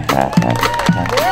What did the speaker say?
はい。